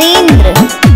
Narendra.